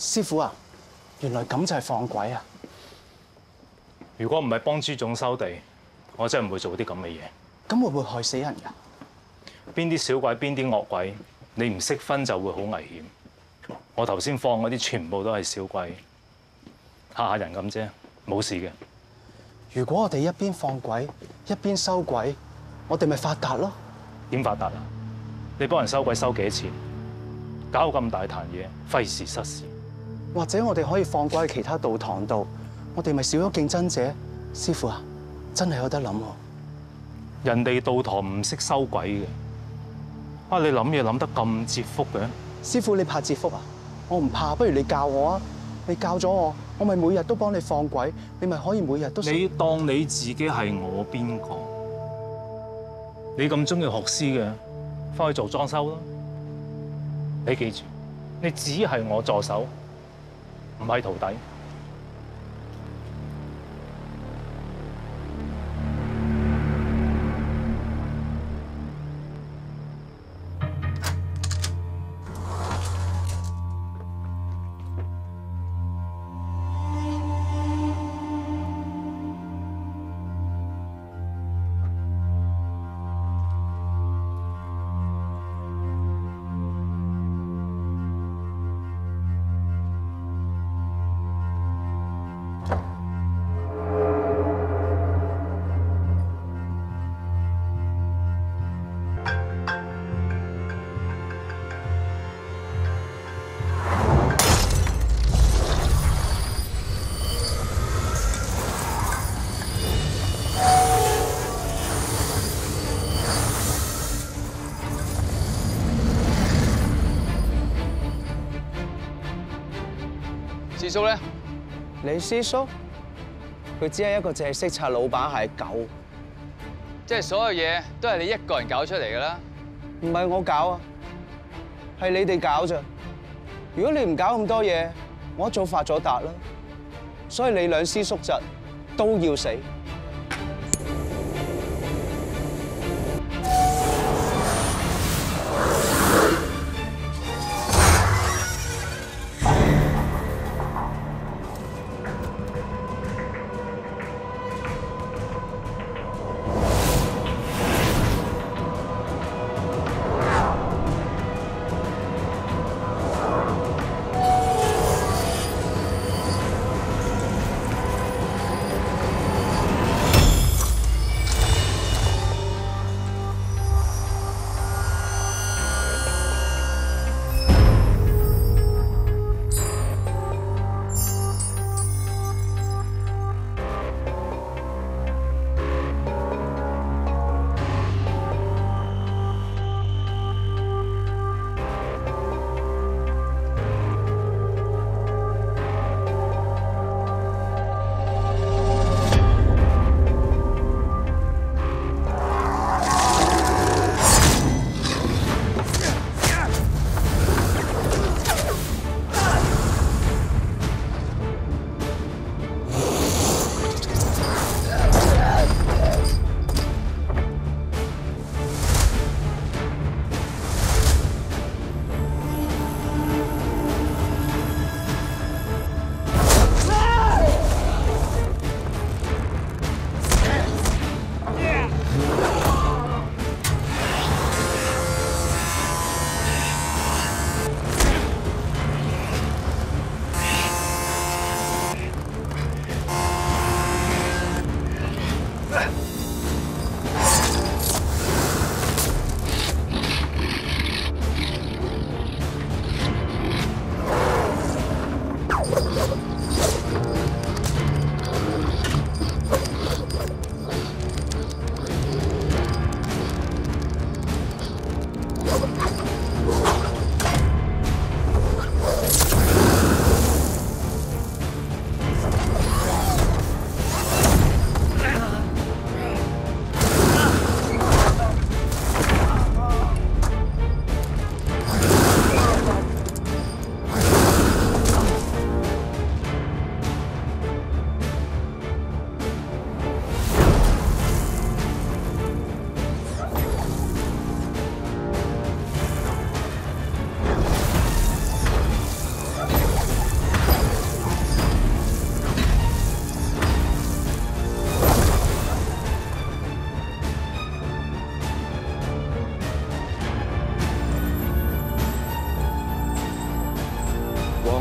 師傅啊，原來咁就係放鬼啊！如果唔係幫朱總收地，我真係唔會做啲咁嘅嘢。咁會唔會害死人㗎？邊啲小鬼，邊啲惡鬼，你唔識分就會好危險。我頭先放嗰啲全部都係小鬼，嚇下人咁啫，冇事嘅。如果我哋一邊放鬼一邊收鬼，我哋咪發達咯？點發達啊？你幫人收鬼收幾多錢？搞咁大壇嘢，費事失事。或者我哋可以放鬼喺其他道堂度，我哋咪少咗競爭者。師傅啊，真係有得諗喎！人哋道堂唔識收鬼嘅，啊你諗嘢諗得咁折福嘅？師傅你怕折福啊？我唔怕，不如你教我啊！你教咗我，我咪每日都幫你放鬼，你咪可以每日都。你當你自己係我邊個？你咁中意學師嘅，翻去做裝修啦！你記住，你只係我助手，唔係徒弟。師叔咧，李師叔，佢只係一個淨係識擦老闆係狗，即係所有嘢都係你一個人搞出嚟㗎啦。唔係我搞啊，係你哋搞咋？如果你唔搞咁多嘢，我一早發咗達啦。所以你兩師叔侄都要死。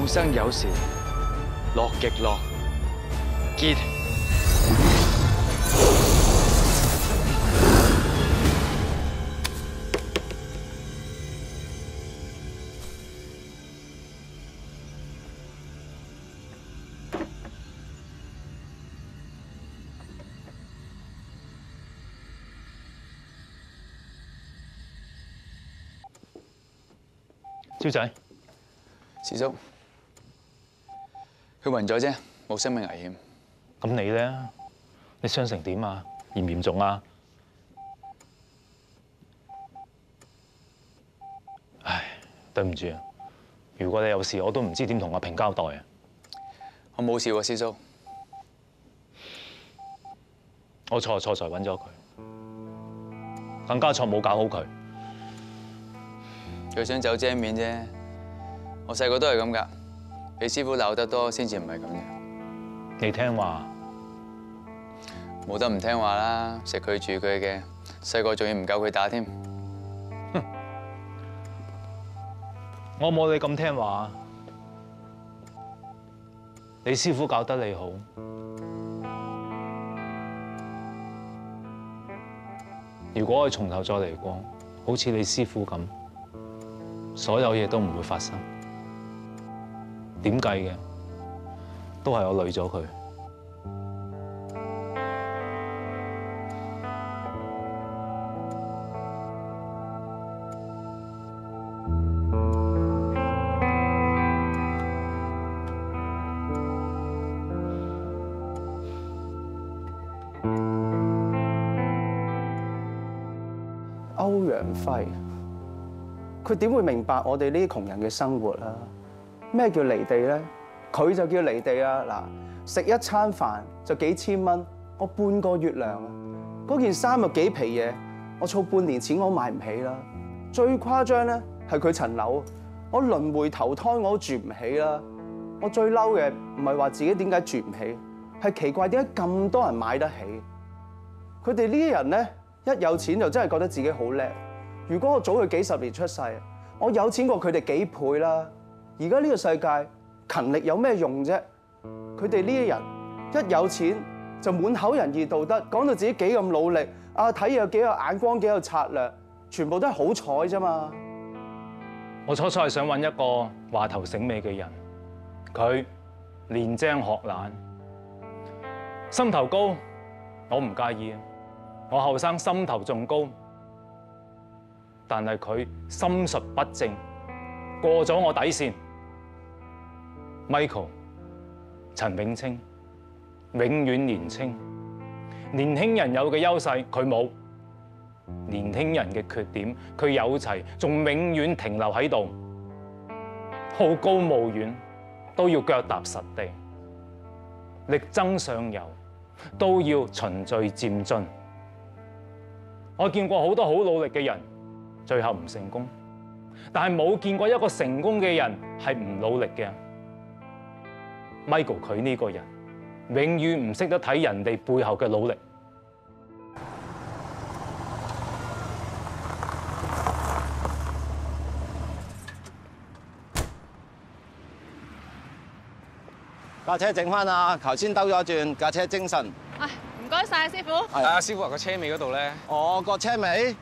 生有時樂極樂，結。超仔，師叔，佢暈咗啫，冇生命危險。咁你咧？你傷成點啊？嚴唔嚴重啊？唉，對唔住啊！如果你有事，我都唔知點同阿平交代啊！我冇事喎，師叔。我錯錯在揾咗佢，更加錯冇搞好佢。佢想走遮面啫。我細個都係咁噶，俾師傅鬧得多先至唔係咁嘅。你聽話，冇得唔聽話啦，食佢住佢嘅，細個仲要唔夠佢打添。我冇你咁聽話。你師傅教得你好，如果我從頭再嚟過，好似你師傅咁，所有嘢都唔會發生。點計嘅，都係我累咗佢。歐陽輝，佢點會明白我哋呢啲窮人嘅生活啊？咩叫離地咧？佢就叫離地啊！嗱，食一餐飯就幾千蚊，我半個月糧啊！嗰件衫又幾皮嘢，我儲半年錢我都買唔起啦。最誇張咧係佢層樓，我輪迴投胎我都住唔起啦。我最嬲嘅唔係話自己點解住唔起，係奇怪點解咁多人買得起。佢哋呢啲人咧，一有錢就真係覺得自己好叻。如果我早佢幾十年出世，我有錢過佢哋幾倍啦。而家呢個世界勤力有咩用啫？佢哋呢啲人一有錢就滿口仁義道德，講到自己幾咁努力，啊睇嘢有幾有眼光，幾有策略，全部都係好彩啫嘛！我初初係想揾一個話頭醒尾嘅人，佢練精學懶，心頭高，我唔介意。我後生心頭仲高，但係佢心術不正，過咗我底線。Michael 陳永清永遠年青，年輕人有嘅優勢佢冇，年輕人嘅缺點佢有齊，仲永遠停留喺度，好高騖遠都要腳踏實地，力爭上游都要循序漸進。我見過好多好努力嘅人，最後唔成功，但係冇見過一個成功嘅人係唔努力嘅。Michael 佢呢個人，永遠唔識得睇人哋背後嘅努力。架車整翻啦，頭先兜咗一轉，架車精神。唉，唔該晒師傅。係啊，師傅話個車尾嗰度咧，我個車尾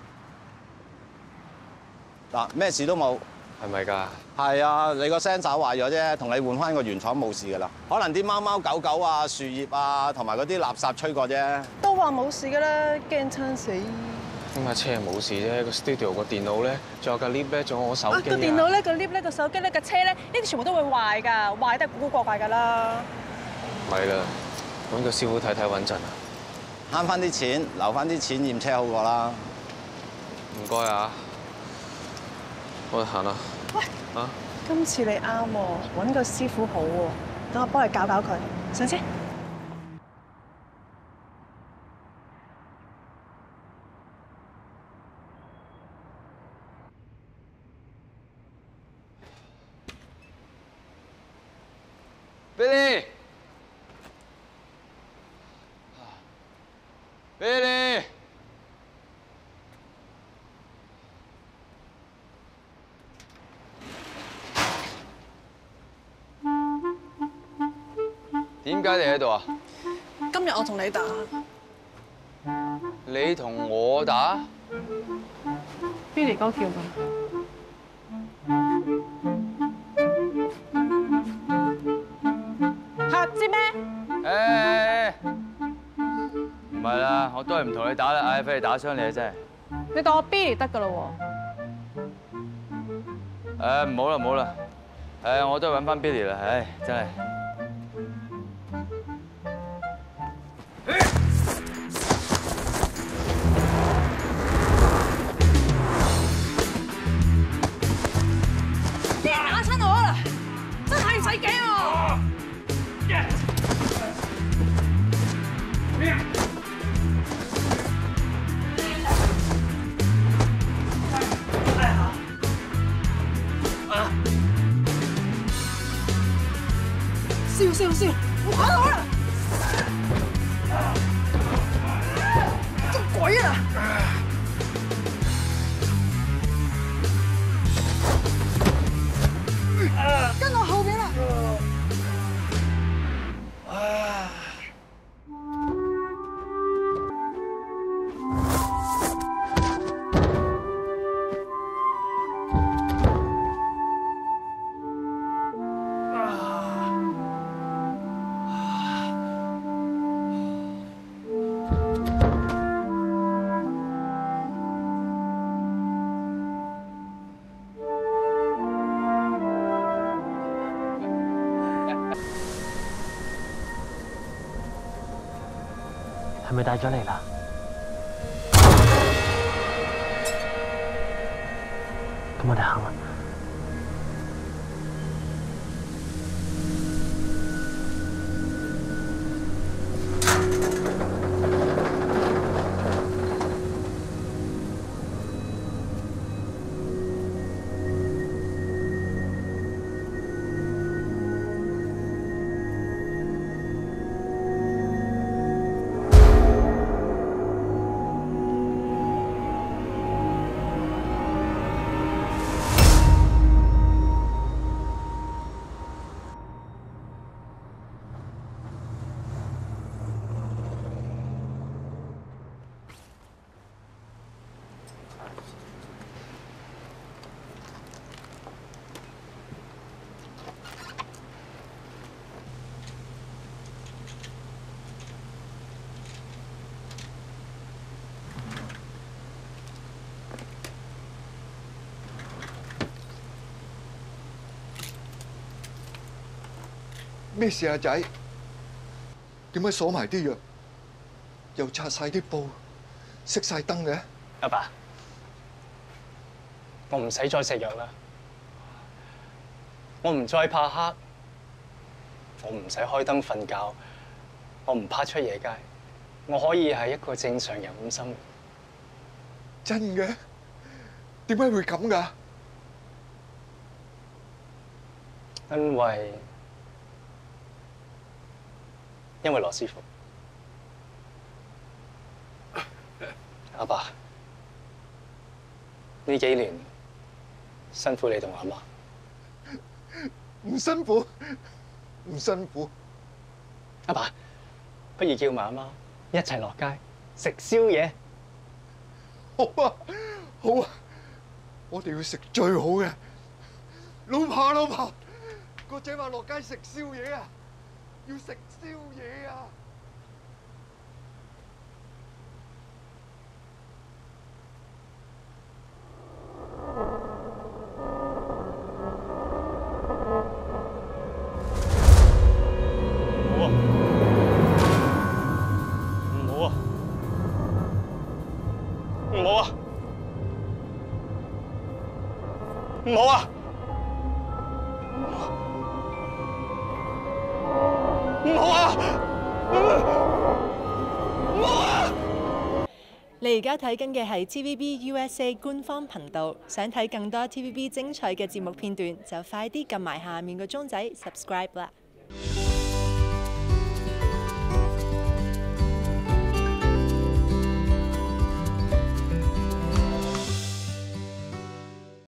嗱，咩事都冇。係咪㗎？係啊，你個 sensor 壞咗啫，同你換翻個原廠冇事噶啦。可能啲貓貓狗狗啊、樹葉啊，同埋嗰啲垃圾吹過啫。都話冇事噶啦，驚親死。咁架車係冇事啫，個 studio 個電腦咧，仲有架 lift 咧，仲有我手啊，機個電腦咧，個 lift 咧，個手機咧，架車咧，呢啲全部都會壞㗎，壞得係古古怪怪㗎啦。係啦，揾個師傅睇睇穩陣啊！慳翻啲錢，留翻啲錢驗車好過啦。唔該啊，我行啦。喂，啊，今次你啱喎，揾個師傅好喎，等我幫你搞搞佢，上車。Billy，Billy，點解你喺度啊？今日我同你打，你同我打？Billy 哥叫㗎。嚇知咩？誒，唔係啦，我都係唔同你打啦。唉，俾你打傷你啊，真係。你當我 Billy 得㗎啦喎。誒，唔好啦，唔好啦。誒，我都係揾翻 Billy 啦。唉，真係。做係咪帶咗嚟啦？咁我哋行啦。咩事啊仔？點解鎖埋啲藥，又拆晒啲布，熄晒燈嘅？阿爸，我唔使再食藥啦，我唔再怕黑，我唔使開燈瞓覺，我唔怕出夜街，我可以係一個正常人咁生活。真嘅？點解會咁㗎？因為因為羅師傅，阿爸呢幾年辛苦你同阿媽，唔辛苦，唔辛苦。阿爸不如叫埋阿媽一齊落街食宵夜。好啊，好啊，我哋要食最好嘅。老婆，老婆，個仔話落街食宵夜啊，要食宵夜啊！唔好啊！你而家睇紧嘅系 TVB USA 官方频道，想睇更多 TVB 精彩嘅节目片段，就快啲揿埋下面个钟仔 subscribe 啦！